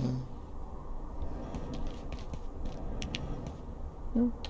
Hum. Hum.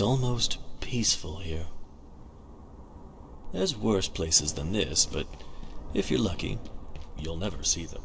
It's almost peaceful here. There's worse places than this, but if you're lucky, you'll never see them.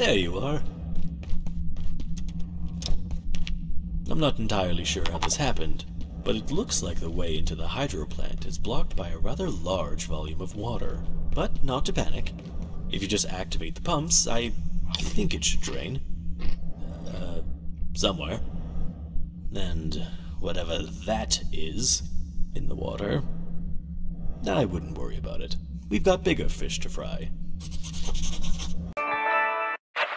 There you are. I'm not entirely sure how this happened, but it looks like the way into the hydro plant is blocked by a rather large volume of water. But not to panic. If you just activate the pumps, I think it should drain. Uh, somewhere. And whatever that is in the water, I wouldn't worry about it. We've got bigger fish to fry.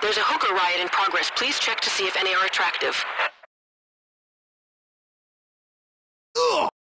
There's a hooker riot in progress. Please check to see if any are attractive.